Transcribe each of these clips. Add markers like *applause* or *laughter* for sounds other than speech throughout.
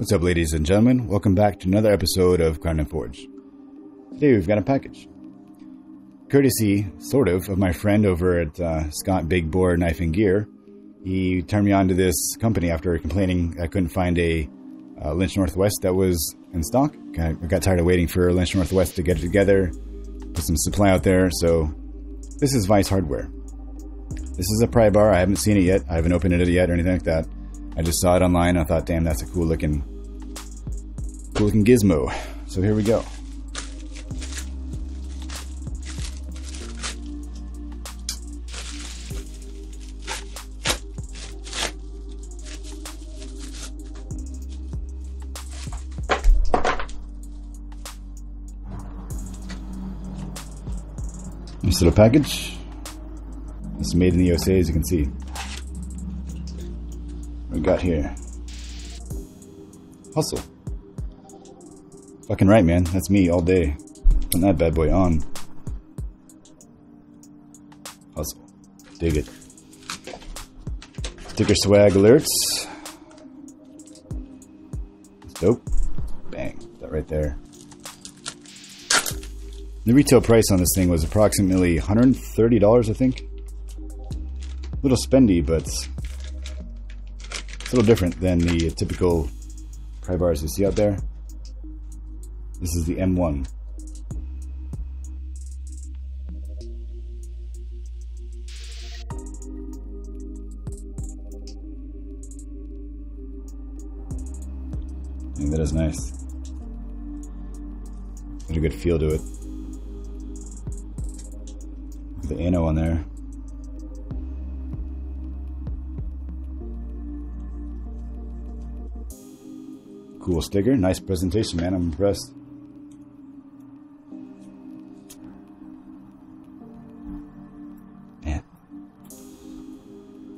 What's up, ladies and gentlemen? Welcome back to another episode of Crown & Forge. Today we've got a package. Courtesy, sort of, of my friend over at uh, Scott Big Bore Knife and Gear. He turned me on to this company after complaining I couldn't find a uh, Lynch Northwest that was in stock. I got tired of waiting for Lynch Northwest to get it together, put some supply out there, so this is Vice Hardware. This is a pry bar. I haven't seen it yet. I haven't opened it yet or anything like that. I just saw it online. and I thought, damn, that's a cool looking, cool looking gizmo. So here we go. Nice little package. It's made in the USA, as you can see. We got here? Hustle. Fucking right, man. That's me all day. Putting that bad boy on. Hustle. Dig it. Sticker swag alerts. Dope. Bang. That right there. The retail price on this thing was approximately $130, I think. A little spendy, but it's a little different than the typical pry bars you see out there. This is the M1. that is nice. Got a good feel to it. The ANO on there. Cool sticker. Nice presentation, man. I'm impressed. Man.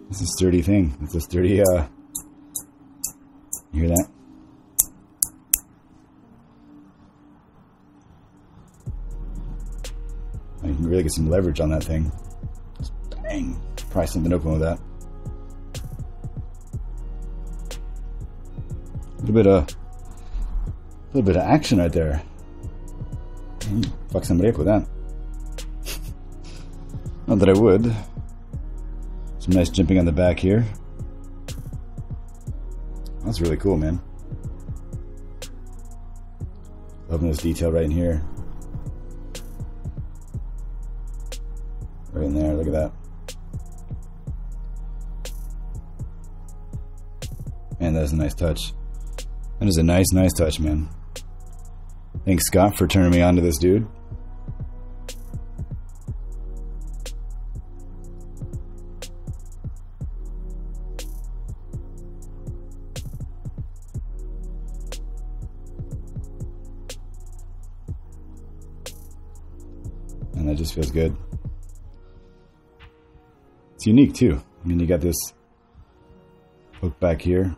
This is a sturdy thing. It's a sturdy, uh... You hear that? I can really get some leverage on that thing. Just bang. Pry something open with that. Little bit of, a little bit of action right there. Mm, fuck somebody up with that. *laughs* Not that I would. Some nice jimping on the back here. That's really cool, man. Loving this detail right in here. Right in there, look at that. Man, that's a nice touch. That is a nice, nice touch, man. Thanks, Scott, for turning me on to this dude. And that just feels good. It's unique too. I mean, you got this hook back here.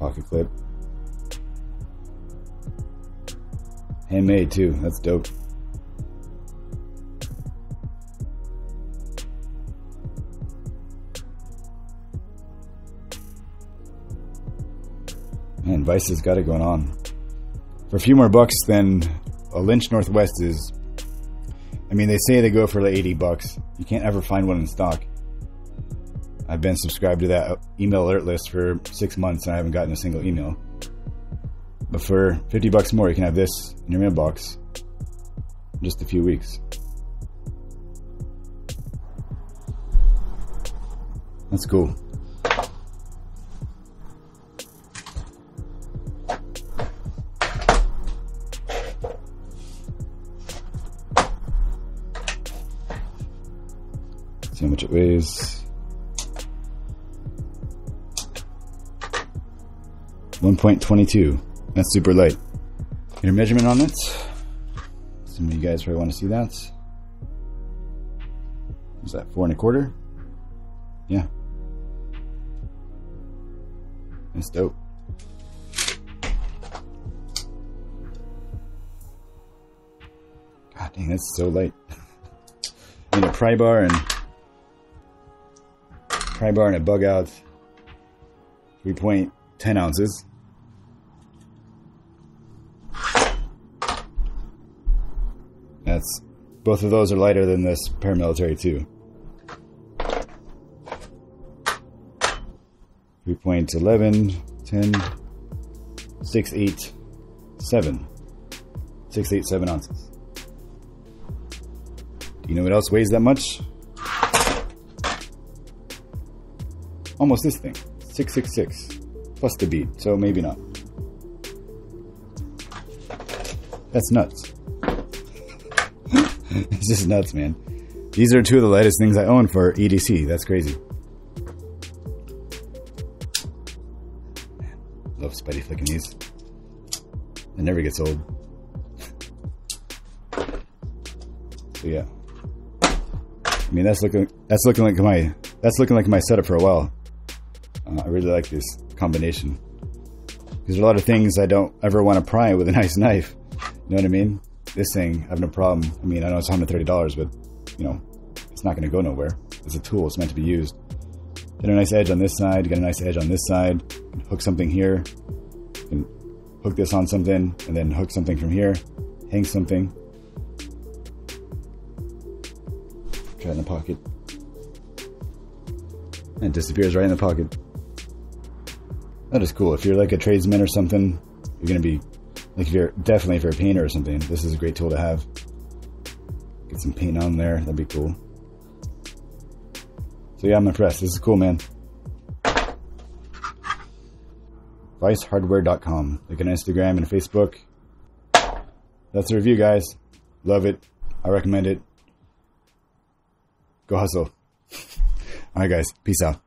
Pocket clip. Handmade too. That's dope. Man, Vice has got it going on. For a few more bucks than a Lynch Northwest is. I mean, they say they go for like 80 bucks. You can't ever find one in stock. I've been subscribed to that email alert list for six months and I haven't gotten a single email. But for 50 bucks more, you can have this in your mailbox in just a few weeks. That's cool. See how much it weighs. 1.22. That's super light. Your measurement on it. Some of you guys probably want to see that. Is that four and a quarter? Yeah. That's dope. God dang, that's so light. *laughs* need a pry bar and pry bar and a bug out. 3.10 ounces. That's both of those are lighter than this paramilitary too. 3.11, 10, 6, 8, 7. 6, 8, 7 ounces. Do you know what else weighs that much? Almost this thing. 666. Plus the bead, so maybe not. That's nuts. *laughs* it's just nuts, man. These are two of the lightest things I own for EDC. That's crazy. Love Spydie flicking these. It never gets old. so yeah. I mean, that's looking that's looking like my that's looking like my setup for a while. Uh, I really like this combination because there's a lot of things I don't ever want to pry with a nice knife. You know what I mean? This thing, I have no problem. I mean, I know it's $130, but you know, it's not going to go nowhere. It's a tool. It's meant to be used. Get a nice edge on this side. Get a nice edge on this side. Hook something here. And hook this on something, and then hook something from here. Hang something. Try it in the pocket. And it disappears right in the pocket. That is cool. If you're like a tradesman or something, you're gonna be like if you're definitely if you're a painter or something, this is a great tool to have. Get some paint on there, that'd be cool. So yeah, I'm impressed. This is cool, man. ViceHardware.com. Like on Instagram and Facebook. That's the review, guys. Love it. I recommend it. Go hustle. *laughs* All right, guys. Peace out.